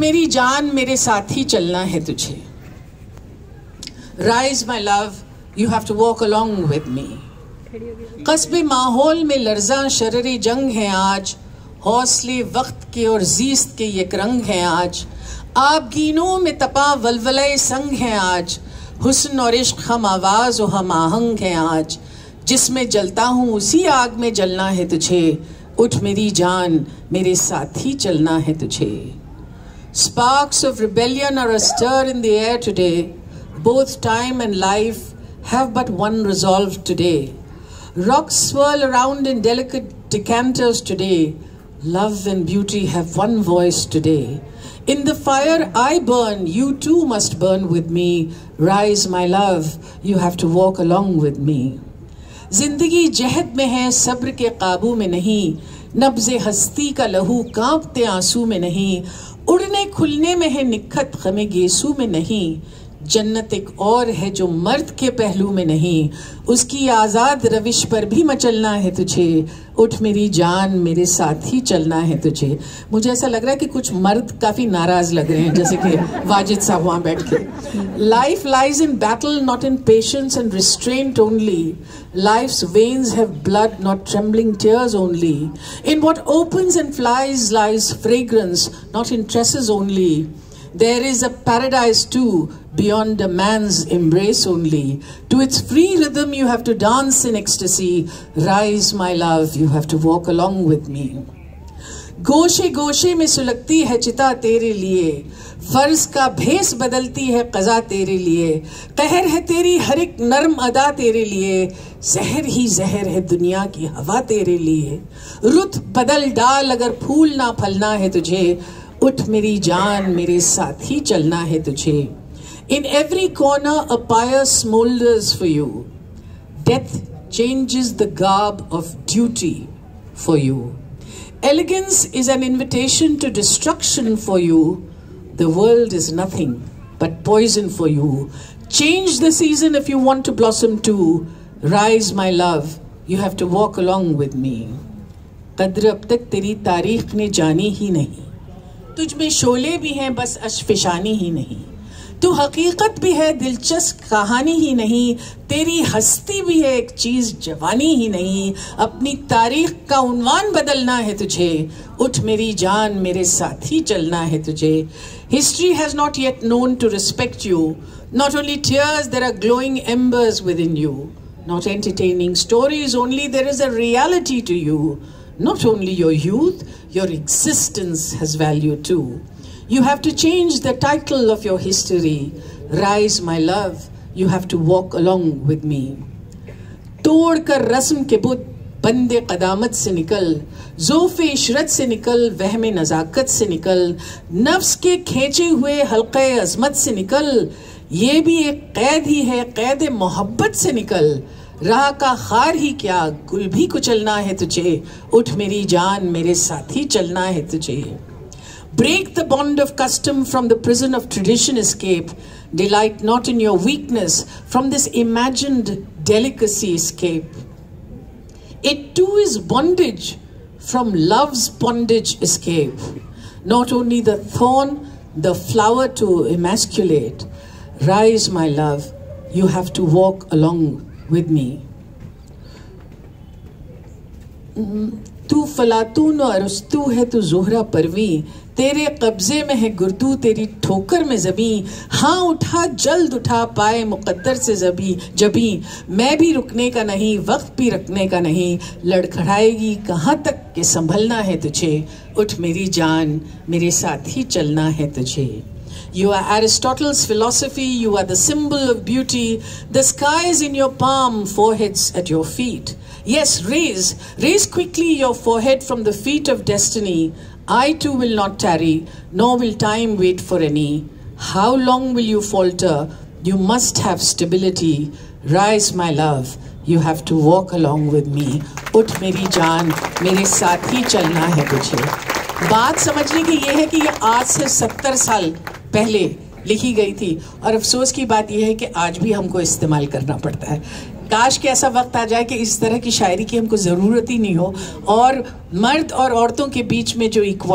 मेरी जान मेरे साथ ही चलना है तुझे। Rise my love you have to walk along with me कस्बे माहौल में लर्जा शररी जंग है आज, हौसले वक्त के और जीस्त के ये रंग हैं आज। आप गीनों में तपा वलवले संग हैं आज, हुस्न और इश्क हम आवाज़ और हम आहंग हैं आज। जिसमें जलता हूँ, उसी आग में जलना है तुझे। उठ मेरी जान, मेरे साथ ही चलना है तुझे। Sparks of rebellion are astir in the air today. Both time and life have but one resolve today. Rocks swirl around in delicate decanters today. Love and beauty have one voice today. In the fire I burn, you too must burn with me. Rise, my love, you have to walk along with me. जिंदगी जहद में है सब्र के काबू में नहीं नब्ज हस्ती का लहू कांपते आंसू में नहीं उड़ने खुलने में है निखत खमे गेसू में नहीं। जन्नत एक और है जो मर्द के पहलू में नहीं, उसकी आज़ाद रविश पर भी मचलना है तुझे। उठ मेरी जान, मेरे साथ ही चलना है तुझे। मुझे ऐसा लग रहा है कि कुछ मर्द काफ़ी नाराज़ लग रहे हैं, जैसे कि वाजिद साहब वहाँ बैठ के। Life lies in battle not in patience and restraint only life veins have blood not trembling tears only in what opens and flies lies fragrance not in traces only There is a paradise too beyond a man's embrace only. To its free rhythm you have to dance in ecstasy. Rise, my love, you have to walk along with me. गोशे गोशे में सुलगती है चिता तेरे लिए फ़र्ज़ का भेस बदलती है कजा तेरे लिए कहर है तेरी हर एक नर्म अदा तेरे लिए जहर ही जहर है दुनिया की हवा तेरे लिए रुत बदल डाल अगर फूल ना फलना है तुझे उठ मेरी जान मेरे साथ ही चलना है तुझे In every corner a pyre smoulders for you death changes the garb of duty for you. Elegance is an invitation to destruction for you. The world is nothing but poison for you. Change the season if you want to blossom too. Rise, my love. You have to walk along with me. कद्र अब तक तेरी तारीख ने जानी ही नहीं तुझ में शोले भी हैं बस अशफिशानी ही नहीं तू हकीकत भी है दिलचस्प कहानी ही नहीं तेरी हस्ती भी है एक चीज़ जवानी ही नहीं। अपनी तारीख का उनवान बदलना है तुझे उठ मेरी जान मेरे साथ ही चलना है तुझे। History has not yet known to respect you not only tears there are glowing embers within you not entertaining stories only there is a reality to you. Not only your youth, your existence has value too. You have to change the title of your history. Rise, my love, you have to walk along with me. तोड़ कर रस्म के बुत बंदे कदामत से निकल Geoff Ishrat से निकल वहम नज़ाकत से निकल नफ्स के खींचे हुए हल्के अजमत से निकल ये भी एक कैद ही है कैद मोहब्बत से निकल राह का खार ही क्या गुल भी कुचलना है तुझे उठ मेरी जान मेरे साथ चलना है तुझे Break the bond of custom from the prison of tradition escape. Delight not in your weakness from this imagined delicacy escape. It too is bondage from love's bondage escape. Not only the thorn, the flower to emasculate. Rise, my love, you have to walk along with me. तू फलातून और तू है तू जोहरा परवी। तेरे कब्जे में है गुर्दू तेरी ठोकर में जबी। हाँ उठा जल्द उठा पाए मुकद्दर से जबी जबी। मैं भी रुकने का नहीं वक्त भी रखने का नहीं। लड़खड़ाएगी कहाँ तक के संभलना है तुझे? उठ मेरी जान मेरे साथ ही चलना है तुझे। You are Aristotle's philosophy, you are the symbol of beauty. The sky is in your palm, foreheads at your feet. Yes, raise, raise quickly your forehead from the feet of destiny. I too will not tarry, nor will time wait for any. How long will you falter? You must have stability. Rise, my love. You have to walk along with me. उठ मेरी जान मेरे साथ ही चलना है तुझे बात समझने की यह है कि ये आज से सत्तर साल पहले लिखी गई थी और अफसोस की बात यह है कि आज भी हमको इस्तेमाल करना पड़ता है काश के ऐसा वक्त आ जाए कि इस तरह की शायरी की हमको ज़रूरत ही नहीं हो। और मर्द और औरतों के बीच में जो इक्वल